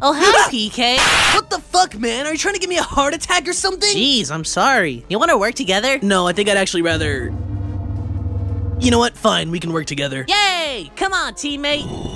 Oh, hi, PK. What the fuck, man? Are you trying to give me a heart attack or something? Jeez, I'm sorry. You want to work together? No, I think I'd actually rather... You know what? Fine, we can work together. Yay! Come on, teammate.